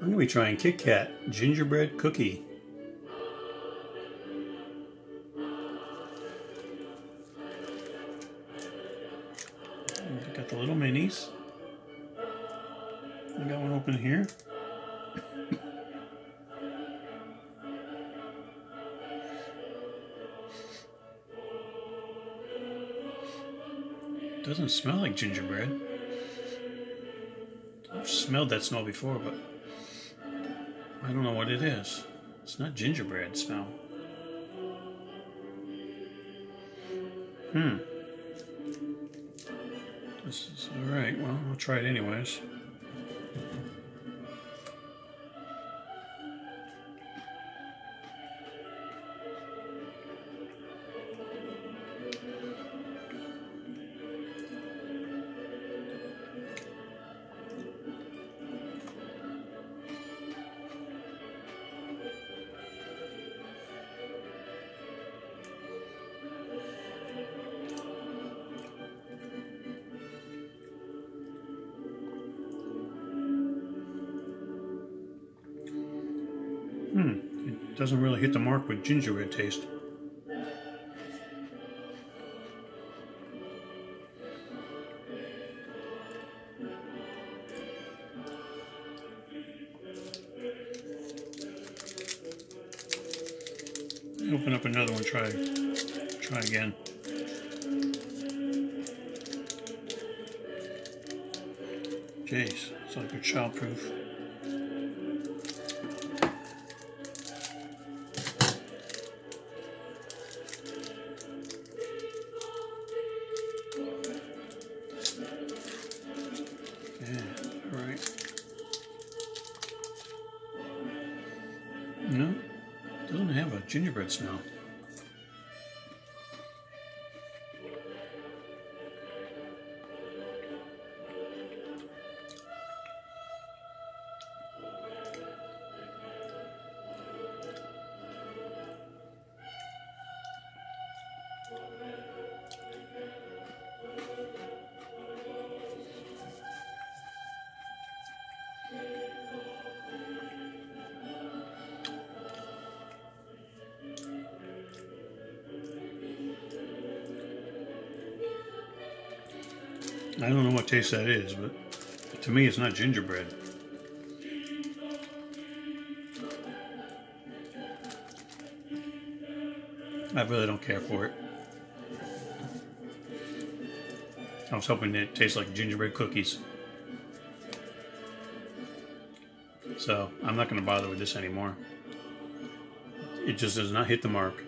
I'm going to be trying Kit Kat gingerbread cookie. got the little minis. I got one open here. Doesn't smell like gingerbread. I've smelled that smell before, but I don't know what it is. It's not gingerbread smell. Hmm. This is alright. Well, I'll try it anyways. Hmm, it doesn't really hit the mark with gingerbread taste. Open up another one, try try again. Jeez, it's like a childproof. Yeah, right. No, doesn't have a gingerbread smell. I don't know what taste that is, but to me it's not gingerbread. I really don't care for it. I was hoping it tastes like gingerbread cookies. So I'm not going to bother with this anymore. It just does not hit the mark.